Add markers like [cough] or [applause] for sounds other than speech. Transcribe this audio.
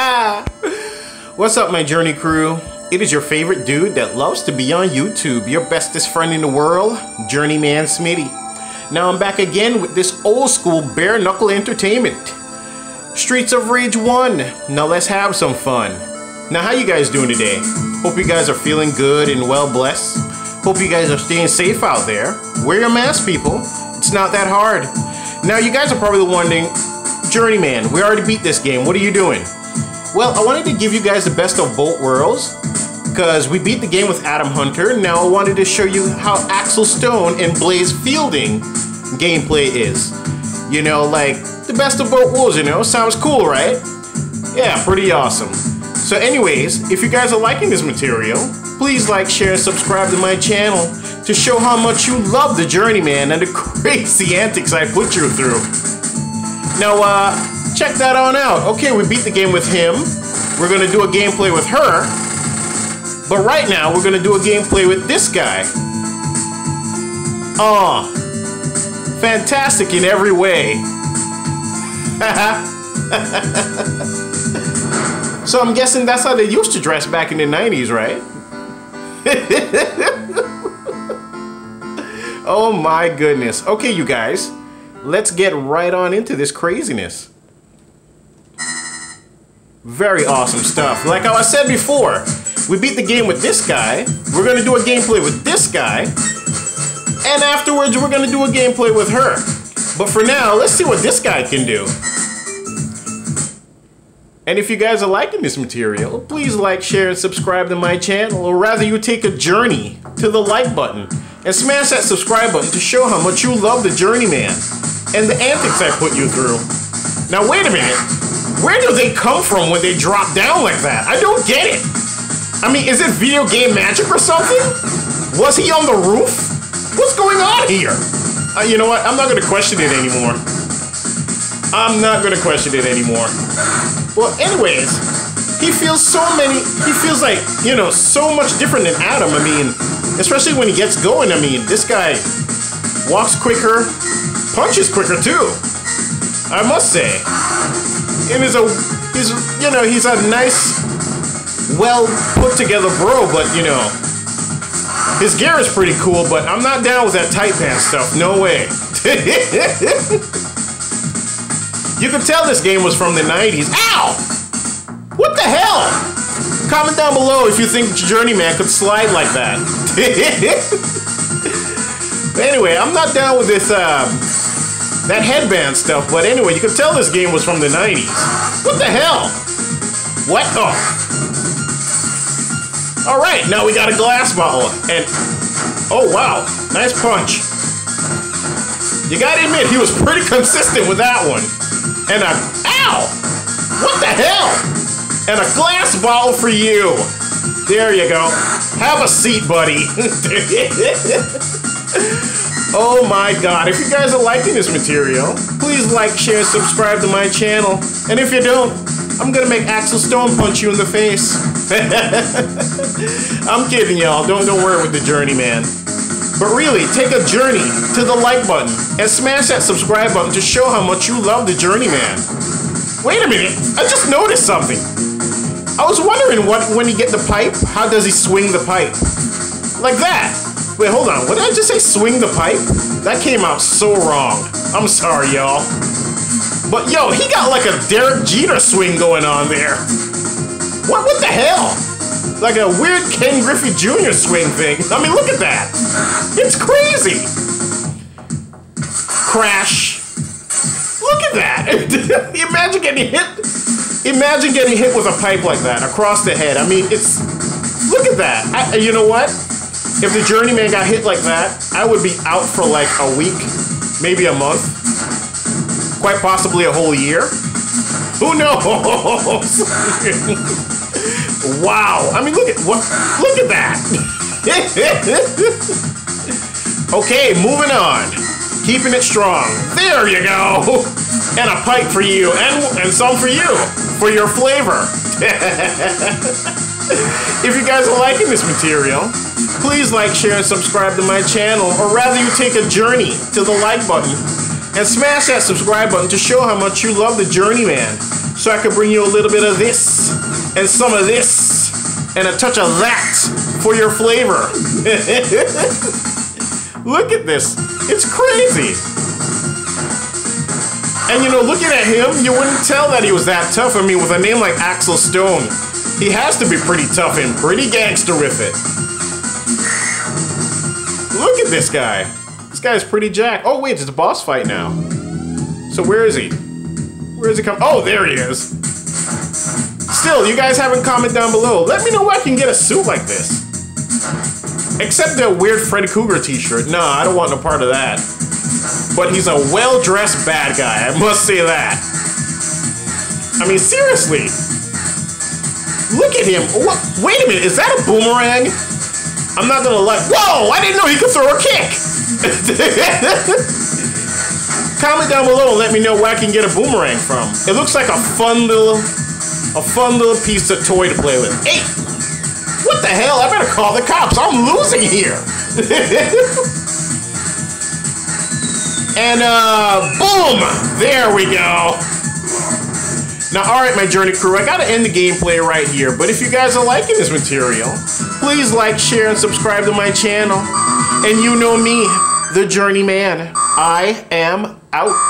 [laughs] What's up, my Journey crew? It is your favorite dude that loves to be on YouTube, your bestest friend in the world, Journeyman Smitty. Now I'm back again with this old school bare knuckle entertainment. Streets of Rage 1. Now let's have some fun. Now how you guys doing today? Hope you guys are feeling good and well blessed. Hope you guys are staying safe out there. Wear your mask, people. It's not that hard. Now you guys are probably wondering, Journeyman, we already beat this game. What are you doing? Well, I wanted to give you guys the best of both worlds because we beat the game with Adam Hunter. Now I wanted to show you how Axel Stone and Blaze Fielding gameplay is. You know, like the best of both worlds, you know? Sounds cool, right? Yeah, pretty awesome. So anyways, if you guys are liking this material, please like, share, subscribe to my channel to show how much you love the Journeyman and the [laughs] crazy antics I put you through. Now, uh, check that on out. Okay, we beat the game with him. We're gonna do a gameplay with her. But right now, we're gonna do a gameplay with this guy. Aw. Fantastic in every way. [laughs] so I'm guessing that's how they used to dress back in the 90s, right? [laughs] oh my goodness. Okay, you guys. Let's get right on into this craziness. Very awesome stuff. Like I said before, we beat the game with this guy. We're gonna do a gameplay with this guy. And afterwards, we're gonna do a gameplay with her. But for now, let's see what this guy can do. And if you guys are liking this material, please like, share, and subscribe to my channel, or rather you take a journey to the like button and smash that subscribe button to show how much you love the Journeyman and the antics I put you through. Now wait a minute, where do they come from when they drop down like that? I don't get it. I mean, is it video game magic or something? Was he on the roof? What's going on here? Uh, you know what? I'm not gonna question it anymore. I'm not gonna question it anymore. Well, anyways, he feels so many. He feels like you know so much different than Adam. I mean, especially when he gets going. I mean, this guy walks quicker, punches quicker too. I must say and he's a he's you know he's a nice well put together bro but you know his gear is pretty cool but i'm not down with that tight pants stuff. No way. [laughs] You can tell this game was from the 90s ow! What the hell? Comment down below if you think journeyman could slide like that. [laughs] Anyway i'm not down with this uh, that headband stuff. But anyway, you can tell this game was from the 90s. What the hell? What? Oh. All right, now we got a glass bottle. And, oh wow, nice punch. You gotta admit, he was pretty consistent with that one. And a, ow! What the hell? And a glass bottle for you. There you go. Have a seat, buddy. [laughs] Oh my god, if you guys are liking this material, please like, share, subscribe to my channel. And if you don't, I'm gonna make Axel Stone punch you in the face. [laughs] I'm kidding y'all, don't, don't worry with the journey, man. But really, take a journey to the like button and smash that subscribe button to show how much you love the Journeyman. Wait a minute, I just noticed something. I was wondering what when he get the pipe, how does he swing the pipe? Like that. Wait, hold on. What did I just say? Swing the pipe? That came out so wrong. I'm sorry, y'all. But yo, he got like a Derek Jeter swing going on there. What? What the hell? Like a weird Ken Griffey Jr. swing thing. I mean, look at that. It's crazy. Crash. Look at that. [laughs] Imagine getting hit. Imagine getting hit with a pipe like that across the head. I mean, it's. Look at that. I, you know what? If the journeyman got hit like that, I would be out for like a week, maybe a month, quite possibly a whole year. Who knows? [laughs] wow. I mean, look at what? Look at that. [laughs] okay, moving on. Keeping it strong. There you go. And a pipe for you, and and some for you, for your flavor. [laughs] if you guys are liking this material, please like, share, and subscribe to my channel, or rather you take a journey to the like button and smash that subscribe button to show how much you love the Journeyman. So I can bring you a little bit of this, and some of this, and a touch of that for your flavor. [laughs] Look at this. It's crazy. And you know, looking at him, you wouldn't tell that he was that tough. I mean, with a name like Axel Stone, he has to be pretty tough and pretty gangster with it. Look at this guy. This guy's pretty jacked. Oh, wait, it's a boss fight now. So where is he? Where is he come? Oh, there he is. Still, you guys haven't commented down below. Let me know where I can get a suit like this. Except the weird Freddy Krueger t-shirt. Nah, I don't want no part of that. But he's a well-dressed bad guy, I must say that. I mean, seriously. Look at him. What? Wait a minute, is that a boomerang? I'm not gonna lie. Whoa! I didn't know he could throw a kick! [laughs] Comment down below and let me know where I can get a boomerang from. It looks like a fun little, a fun little piece of toy to play with. Hey! What the hell? I better call the cops. I'm losing here. [laughs] and uh, boom! There we go. Now, alright, my Journey crew, I gotta end the gameplay right here, but if you guys are liking this material, please like, share, and subscribe to my channel. And you know me, the Journeyman. I am out.